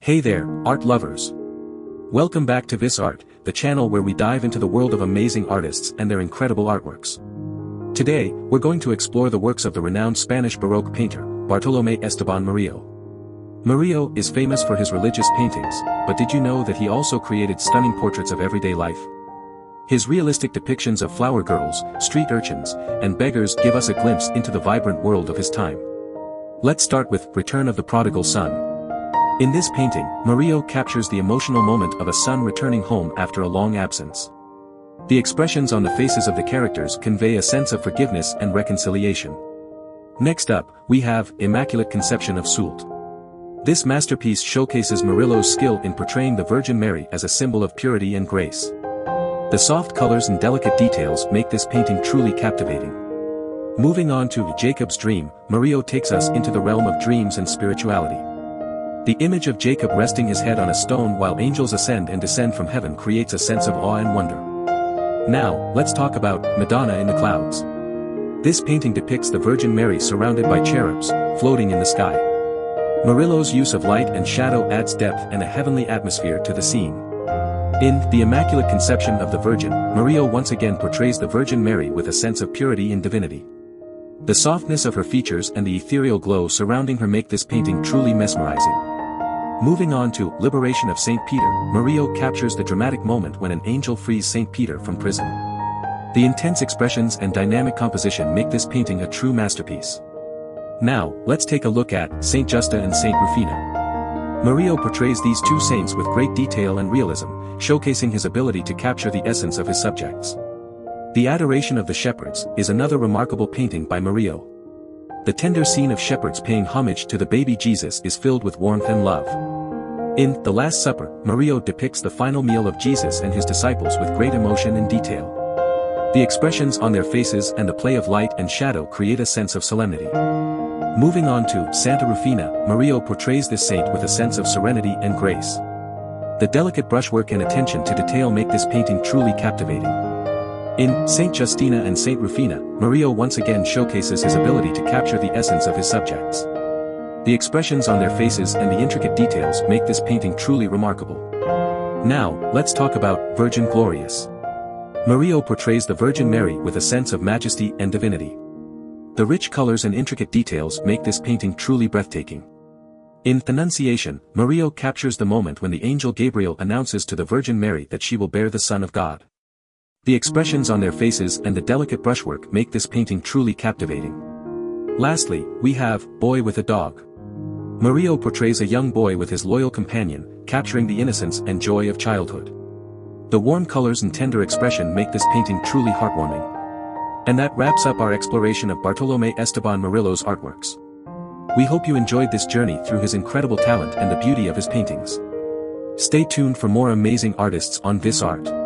Hey there, art lovers. Welcome back to Vis Art, the channel where we dive into the world of amazing artists and their incredible artworks. Today, we're going to explore the works of the renowned Spanish Baroque painter, Bartolomé Esteban Murillo. Murillo is famous for his religious paintings, but did you know that he also created stunning portraits of everyday life? His realistic depictions of flower girls, street urchins, and beggars give us a glimpse into the vibrant world of his time. Let's start with Return of the Prodigal Son. In this painting, Murillo captures the emotional moment of a son returning home after a long absence. The expressions on the faces of the characters convey a sense of forgiveness and reconciliation. Next up, we have Immaculate Conception of Soult. This masterpiece showcases Murillo's skill in portraying the Virgin Mary as a symbol of purity and grace. The soft colors and delicate details make this painting truly captivating. Moving on to Jacob's Dream, Murillo takes us into the realm of dreams and spirituality. The image of Jacob resting his head on a stone while angels ascend and descend from heaven creates a sense of awe and wonder. Now, let's talk about Madonna in the Clouds. This painting depicts the Virgin Mary surrounded by cherubs, floating in the sky. Murillo's use of light and shadow adds depth and a heavenly atmosphere to the scene. In The Immaculate Conception of the Virgin, Murillo once again portrays the Virgin Mary with a sense of purity and divinity. The softness of her features and the ethereal glow surrounding her make this painting truly mesmerizing. Moving on to Liberation of St. Peter, Murillo captures the dramatic moment when an angel frees St. Peter from prison. The intense expressions and dynamic composition make this painting a true masterpiece. Now, let's take a look at St. Justa and St. Rufina. Murillo portrays these two saints with great detail and realism, showcasing his ability to capture the essence of his subjects. The Adoration of the Shepherds is another remarkable painting by Murillo. The tender scene of shepherds paying homage to the baby Jesus is filled with warmth and love. In The Last Supper, Murillo depicts the final meal of Jesus and his disciples with great emotion and detail. The expressions on their faces and the play of light and shadow create a sense of solemnity. Moving on to Santa Rufina, Murillo portrays this saint with a sense of serenity and grace. The delicate brushwork and attention to detail make this painting truly captivating. In Saint Justina and Saint Rufina, Murillo once again showcases his ability to capture the essence of his subjects. The expressions on their faces and the intricate details make this painting truly remarkable. Now, let's talk about Virgin Glorious. Murillo portrays the Virgin Mary with a sense of majesty and divinity. The rich colors and intricate details make this painting truly breathtaking. In Annunciation, Murillo captures the moment when the angel Gabriel announces to the Virgin Mary that she will bear the Son of God. The expressions on their faces and the delicate brushwork make this painting truly captivating. Lastly, we have Boy with a Dog. Murillo portrays a young boy with his loyal companion, capturing the innocence and joy of childhood. The warm colors and tender expression make this painting truly heartwarming. And that wraps up our exploration of Bartolomé Esteban Murillo's artworks. We hope you enjoyed this journey through his incredible talent and the beauty of his paintings. Stay tuned for more amazing artists on Vis Art.